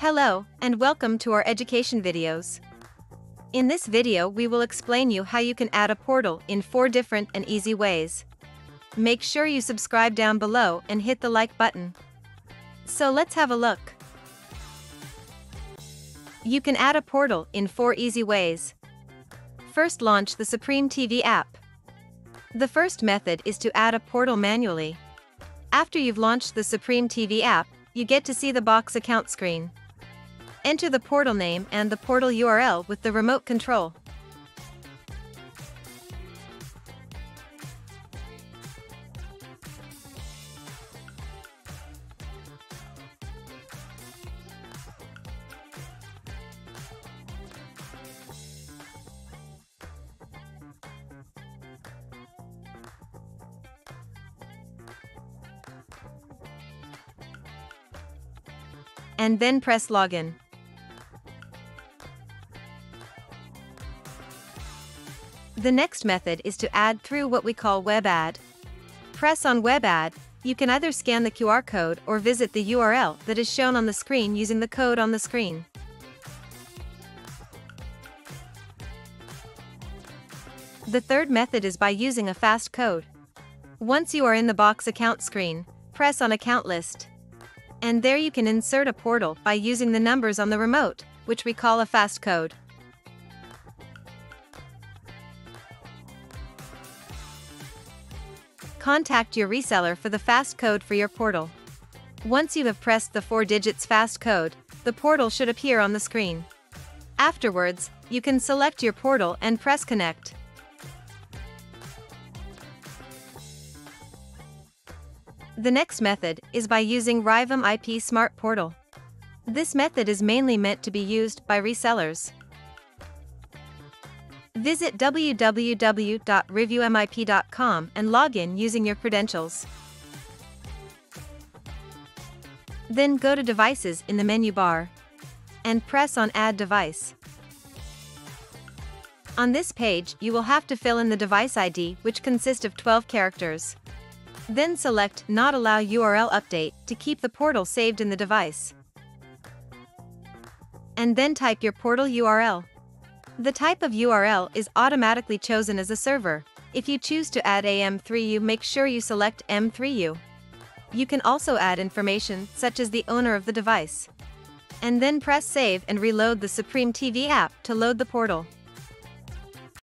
Hello, and welcome to our education videos. In this video we will explain you how you can add a portal in 4 different and easy ways. Make sure you subscribe down below and hit the like button. So let's have a look. You can add a portal in 4 easy ways. First launch the Supreme TV app. The first method is to add a portal manually. After you've launched the Supreme TV app, you get to see the box account screen. Enter the portal name and the portal URL with the remote control. And then press Login. The next method is to add through what we call web add. Press on web add, you can either scan the QR code or visit the URL that is shown on the screen using the code on the screen. The third method is by using a fast code. Once you are in the box account screen, press on account list. And there you can insert a portal by using the numbers on the remote, which we call a fast code. Contact your reseller for the fast code for your portal. Once you have pressed the 4 digits fast code, the portal should appear on the screen. Afterwards, you can select your portal and press connect. The next method is by using Rivum IP Smart Portal. This method is mainly meant to be used by resellers. Visit www.reviewmip.com and log in using your credentials. Then go to Devices in the menu bar and press on Add Device. On this page, you will have to fill in the device ID, which consists of 12 characters. Then select Not Allow URL Update to keep the portal saved in the device. And then type your portal URL. The type of URL is automatically chosen as a server. If you choose to add AM3U make sure you select M3U. You can also add information such as the owner of the device. And then press save and reload the Supreme TV app to load the portal.